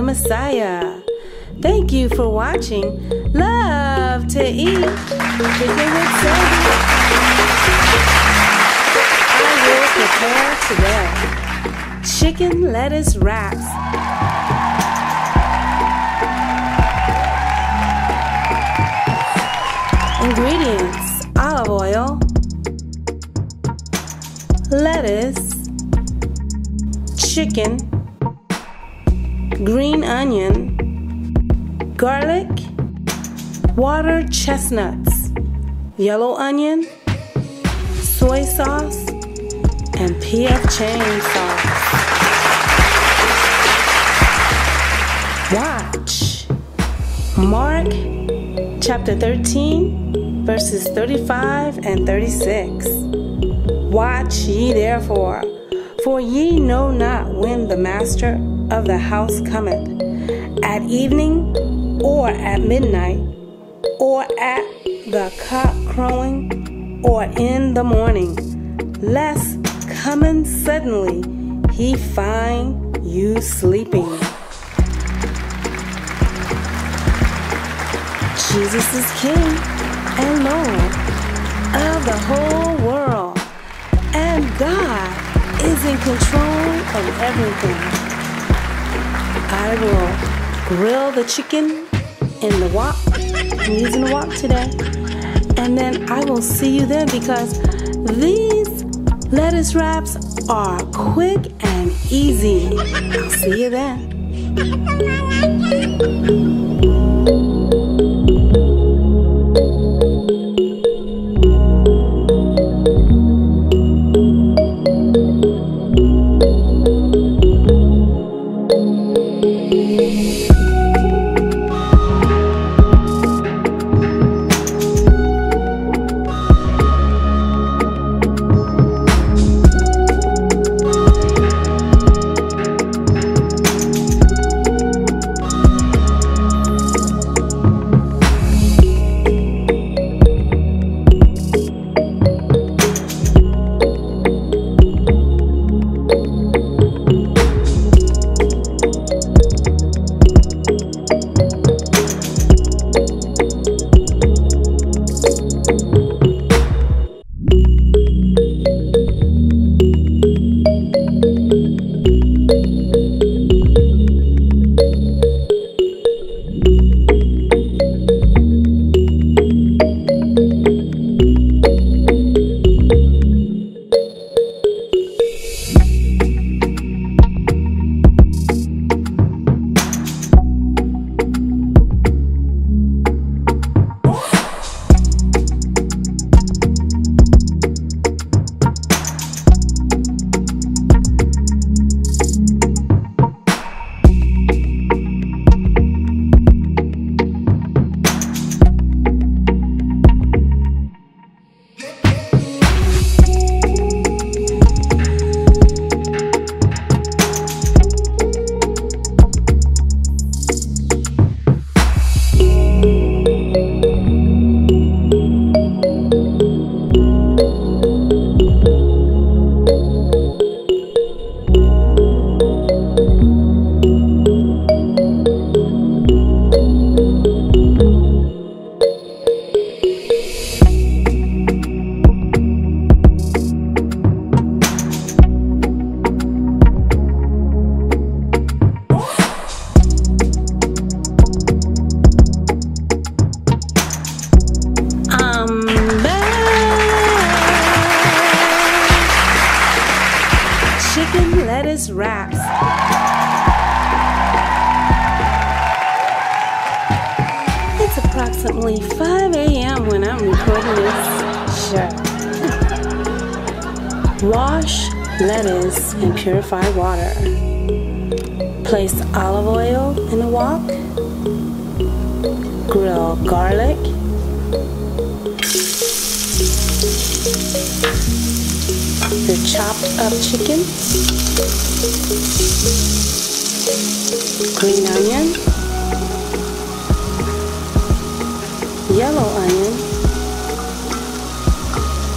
Messiah. Thank you for watching. Love to eat chicken with Sophie. I will prepare today chicken lettuce wraps. Ingredients olive oil, lettuce, chicken, green onion, garlic, water chestnuts, yellow onion, soy sauce, and PF Chang sauce. Watch. Mark chapter 13, verses 35 and 36. Watch ye therefore, for ye know not when the master of the house cometh, at evening, or at midnight, or at the cock crowing, or in the morning, lest coming suddenly he find you sleeping. Jesus is King and Lord of the whole world, and God is in control of everything. I will grill the chicken in the wok. I'm using the wok today. And then I will see you then because these lettuce wraps are quick and easy. I'll see you then. I'm lettuce wraps. It's approximately 5 a.m. when I'm recording this show. Wash lettuce in purified water. Place olive oil in the wok. Grill garlic the chopped up chicken, green onion, yellow onion,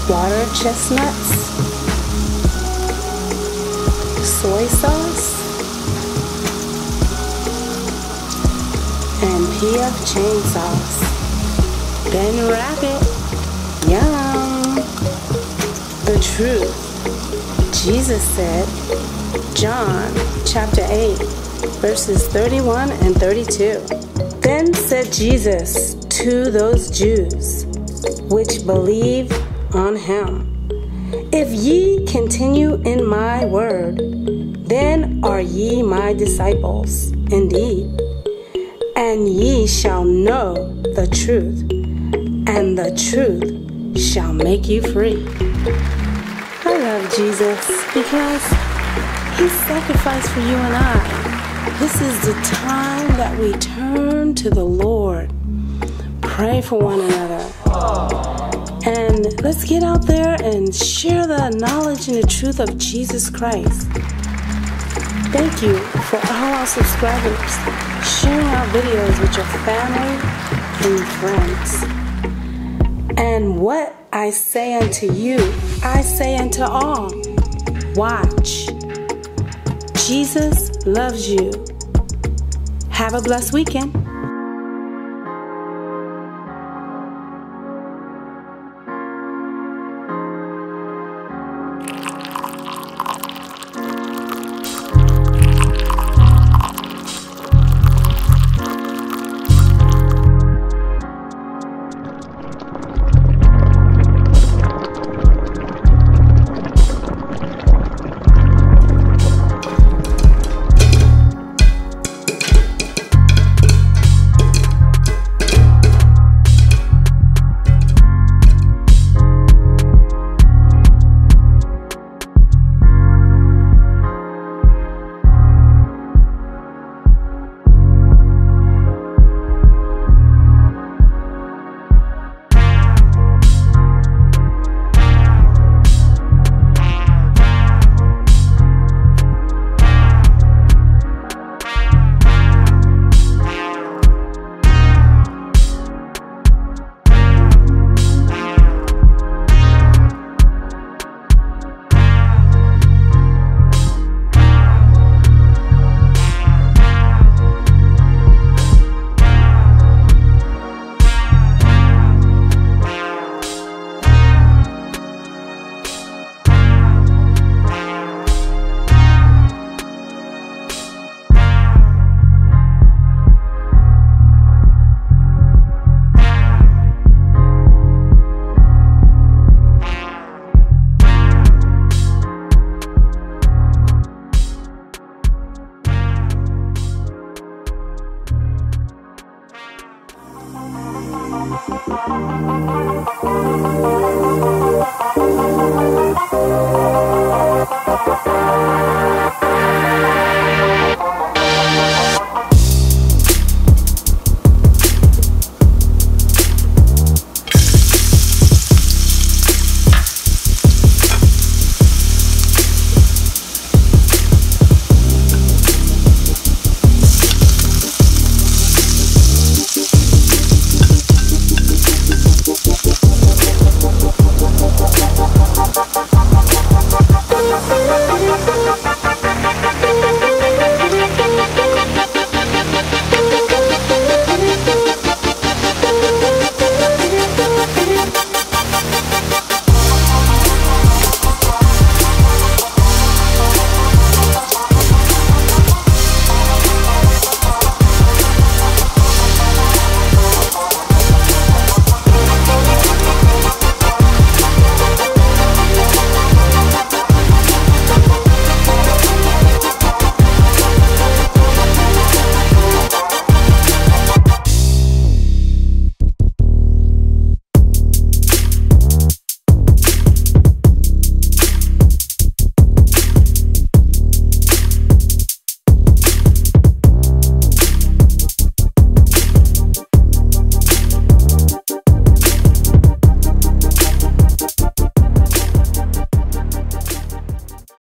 water chestnuts, soy sauce, recipe of Chang sauce. Then wrap it. Yum. The truth. Jesus said, John chapter 8, verses 31 and 32. Then said Jesus to those Jews which believe on him, If ye continue in my word, then are ye my disciples indeed, and ye shall know the truth, and the truth shall make you free. Jesus because he sacrificed for you and I. This is the time that we turn to the Lord, pray for one another, and let's get out there and share the knowledge and the truth of Jesus Christ. Thank you for all our subscribers sharing our videos with your family and friends. And what I say unto you, I say unto all watch. Jesus loves you. Have a blessed weekend.